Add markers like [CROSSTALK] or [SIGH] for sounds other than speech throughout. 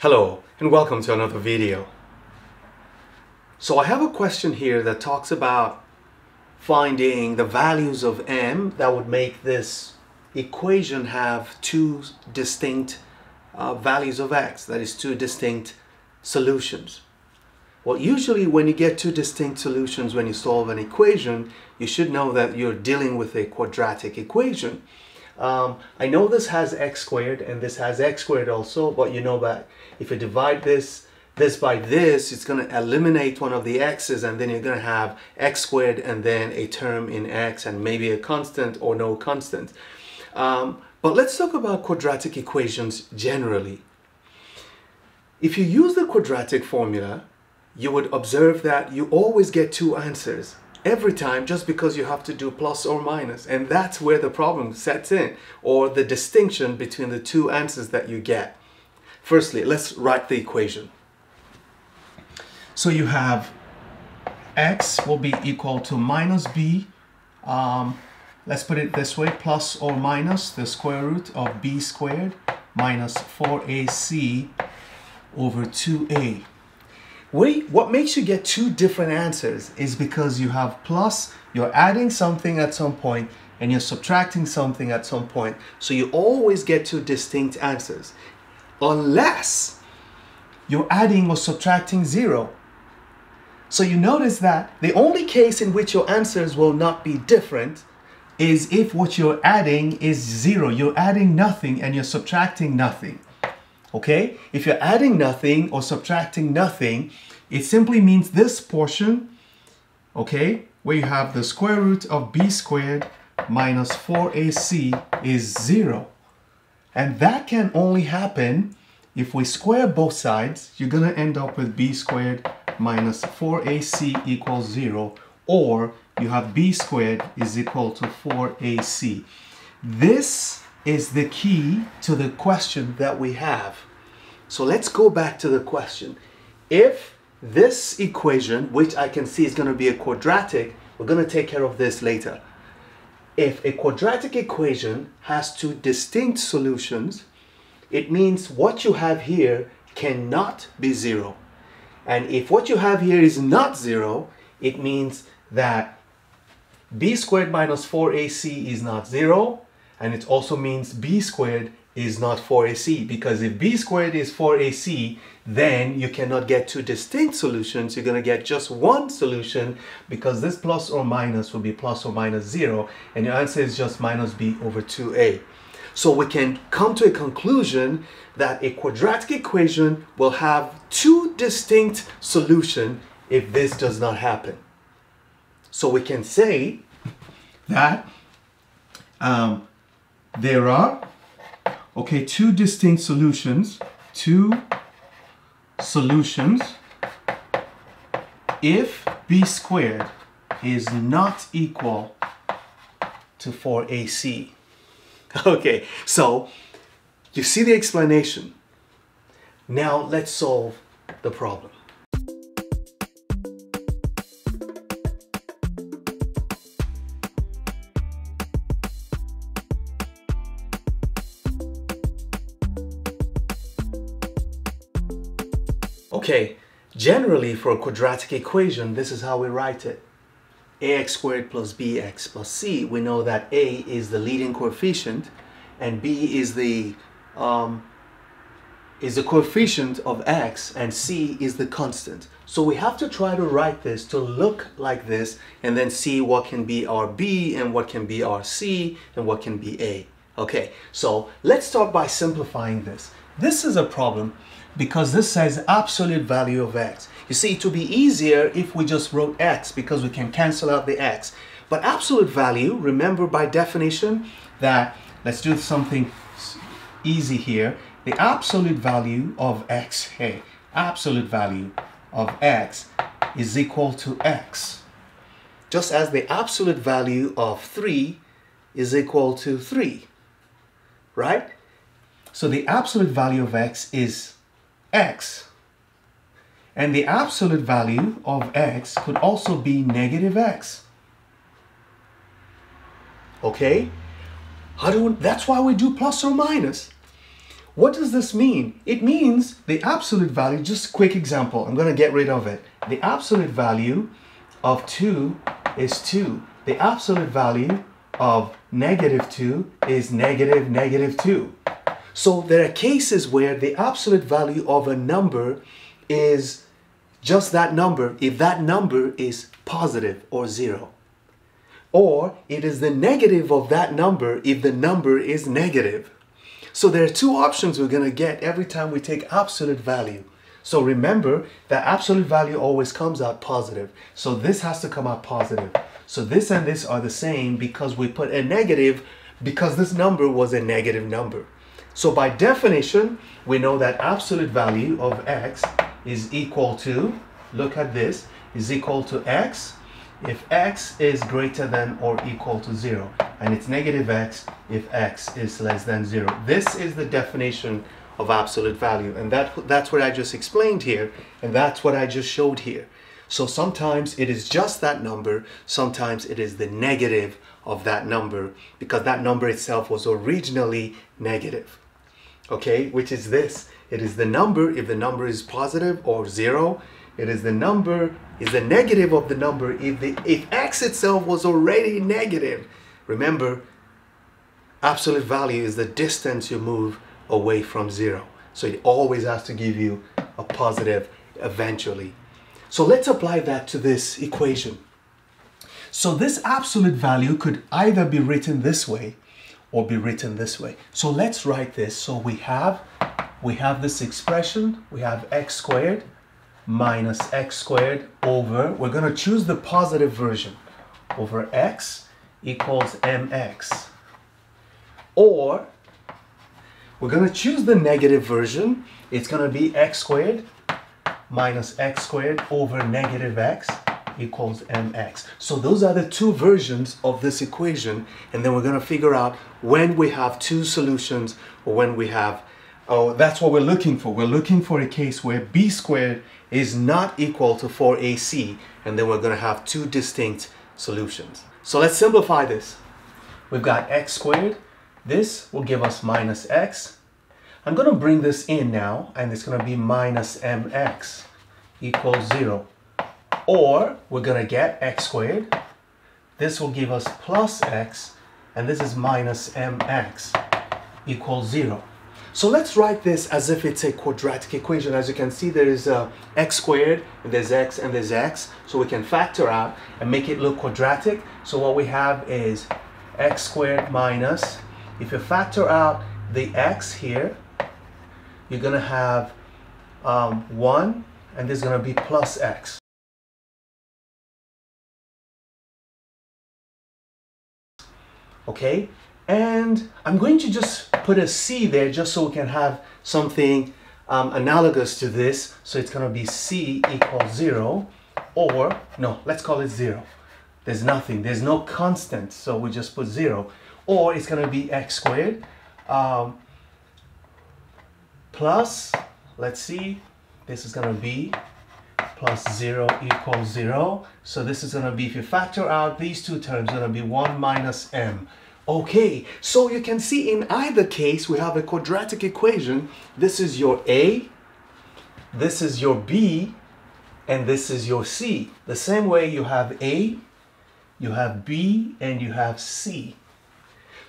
Hello and welcome to another video. So I have a question here that talks about finding the values of m that would make this equation have two distinct uh, values of x, that is two distinct solutions. Well, usually when you get two distinct solutions when you solve an equation, you should know that you're dealing with a quadratic equation. Um, I know this has x squared and this has x squared also, but you know that if you divide this this by this, it's going to eliminate one of the x's and then you're going to have x squared and then a term in x and maybe a constant or no constant. Um, but let's talk about quadratic equations generally. If you use the quadratic formula, you would observe that you always get two answers every time just because you have to do plus or minus and that's where the problem sets in or the distinction between the two answers that you get. Firstly, let's write the equation. So you have x will be equal to minus b, um, let's put it this way, plus or minus the square root of b squared minus 4ac over 2a. Wait, what makes you get two different answers is because you have plus, you're adding something at some point, and you're subtracting something at some point. So you always get two distinct answers. Unless you're adding or subtracting zero. So you notice that the only case in which your answers will not be different is if what you're adding is zero. You're adding nothing and you're subtracting nothing okay? If you're adding nothing or subtracting nothing, it simply means this portion, okay, where you have the square root of b squared minus 4ac is zero. And that can only happen if we square both sides, you're gonna end up with b squared minus 4ac equals zero, or you have b squared is equal to 4ac. This is the key to the question that we have. So let's go back to the question. If this equation, which I can see is going to be a quadratic, we're going to take care of this later. If a quadratic equation has two distinct solutions, it means what you have here cannot be zero. And if what you have here is not zero, it means that b squared minus 4ac is not zero, and it also means b squared is not 4ac because if b squared is 4ac then you cannot get two distinct solutions. You're going to get just one solution because this plus or minus will be plus or minus 0 and your answer is just minus b over 2a so we can come to a conclusion that a quadratic equation will have two distinct solutions if this does not happen. So we can say that um, there are okay two distinct solutions. Two solutions. If b squared is not equal to 4ac [LAUGHS] okay so you see the explanation. Now let's solve the problem generally for a quadratic equation, this is how we write it. ax squared plus bx plus c, we know that a is the leading coefficient and b is the um, is the coefficient of x and c is the constant. So we have to try to write this to look like this and then see what can be our b and what can be our c and what can be a. Okay, so let's start by simplifying this. This is a problem because this says absolute value of x. You see, it would be easier if we just wrote x because we can cancel out the x. But absolute value, remember by definition that, let's do something easy here, the absolute value of x, hey, absolute value of x is equal to x. Just as the absolute value of 3 is equal to 3, right? So the absolute value of x is x. And the absolute value of x could also be negative x. Okay? How do we, that's why we do plus or minus. What does this mean? It means the absolute value, just quick example, I'm going to get rid of it. The absolute value of 2 is 2. The absolute value of negative 2 is negative negative 2. So there are cases where the absolute value of a number is just that number if that number is positive or 0. Or it is the negative of that number if the number is negative. So there are two options we're going to get every time we take absolute value. So remember that absolute value always comes out positive. So this has to come out positive. So this and this are the same because we put a negative because this number was a negative number. So by definition, we know that absolute value of x is equal to, look at this, is equal to x if x is greater than or equal to 0 and it's negative x if x is less than 0. This is the definition of absolute value and that that's what I just explained here and that's what I just showed here. So sometimes it is just that number, sometimes it is the negative of that number because that number itself was originally negative. Okay, which is this. It is the number if the number is positive or zero it is the number, is the negative of the number if, the, if x itself was already negative. Remember, absolute value is the distance you move away from zero. So it always has to give you a positive eventually. So let's apply that to this equation. So this absolute value could either be written this way or be written this way. So let's write this. So we have we have this expression, we have x squared minus x squared over, we're to choose the positive version, over x equals mx. Or we're to choose the negative version. It's to be x squared minus x squared over negative x equals mx. So those are the two versions of this equation. And then we're going to figure out when we have two solutions or when we have, oh, that's what we're looking for. We're looking for a case where b squared is not equal to 4ac and then we're going to have two distinct solutions. So let's simplify this. We've got x squared. This will give us minus x. I'm going to bring this in now and it's going to be minus mx equals 0. Or we're going to get x squared. This will give us plus x and this is minus mx equals 0. So let's write this as if it's a quadratic equation. As you can see, there is a x squared, and there's x, and there's x. So we can factor out and make it look quadratic. So what we have is x squared minus, if you factor out the x here, you're going to have um, 1, and there's going to be plus x. Okay, and I'm going to just put a C there just so we can have something um, analogous to this. So it's going to be C equals 0 or, no, let's call it 0. There's nothing. There's no constant. So we just put 0. Or it's going to be x squared um, plus, let's see, this is going to be plus 0 equals 0. So this is going to be, if you factor out these two terms, going to be 1 minus m. Okay, so you can see in either case we have a quadratic equation. This is your A, this is your B, and this is your C. The same way you have A, you have B, and you have C.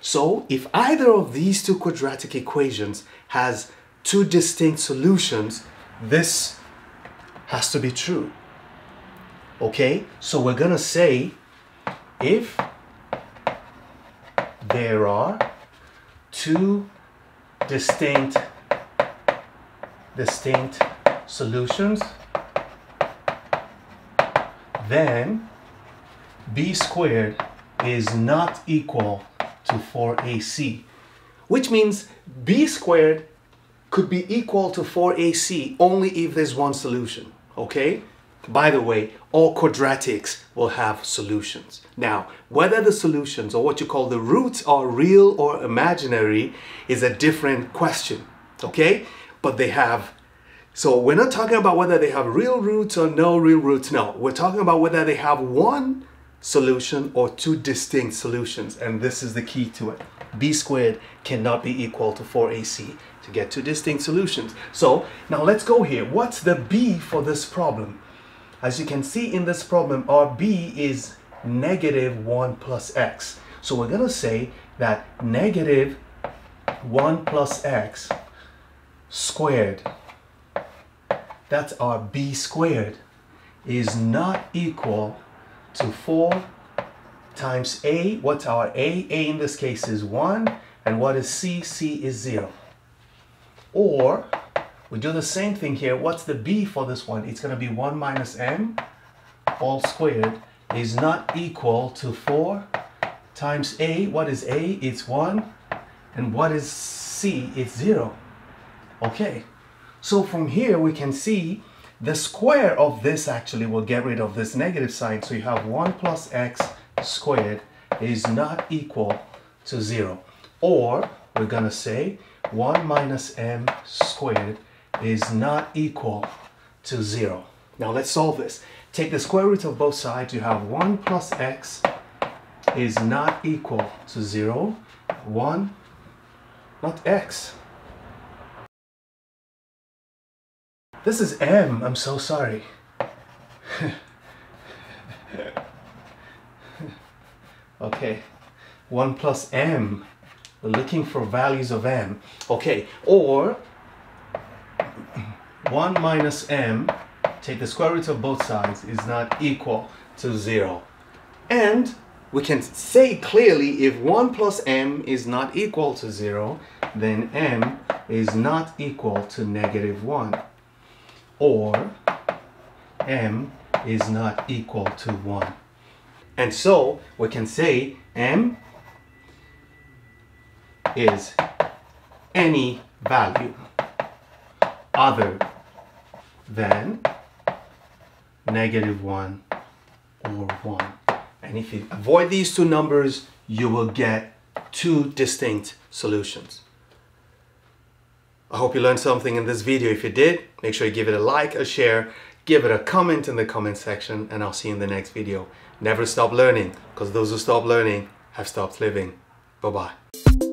So if either of these two quadratic equations has two distinct solutions, this has to be true. Okay, so we're gonna say if there are two distinct distinct solutions then b squared is not equal to 4ac which means b squared could be equal to 4ac only if there's one solution okay by the way, all quadratics will have solutions. Now, whether the solutions or what you call the roots are real or imaginary is a different question, okay? But they have, so we're not talking about whether they have real roots or no real roots, no. We're talking about whether they have one solution or two distinct solutions and this is the key to it b squared cannot be equal to 4ac to get two distinct solutions so now let's go here what's the b for this problem as you can see in this problem our b is negative 1 plus x so we're going to say that negative 1 plus x squared that's our b squared is not equal to 4 times A. What's our A? A in this case is 1. And what is C? C is 0. Or, we do the same thing here. What's the B for this one? It's going to be 1 minus M all squared is not equal to 4 times A. What is A? It's 1. And what is C? It's 0. Okay. So from here we can see the square of this actually will get rid of this negative sign. So you have 1 plus x squared is not equal to 0. Or we're going to say 1 minus m squared is not equal to 0. Now let's solve this. Take the square root of both sides. You have 1 plus x is not equal to 0. 1, not x. This is M. I'm so sorry. [LAUGHS] okay. 1 plus M. Looking for values of M. Okay. Or 1 minus M, take the square root of both sides, is not equal to 0. And we can say clearly if 1 plus m is not equal to 0, then m is not equal to negative 1 or m is not equal to 1. And so we can say m is any value other than negative 1 or 1. And if you avoid these two numbers, you will get two distinct solutions. I hope you learned something in this video. If you did, make sure you give it a like, a share, give it a comment in the comment section, and I'll see you in the next video. Never stop learning, because those who stop learning have stopped living. Bye-bye.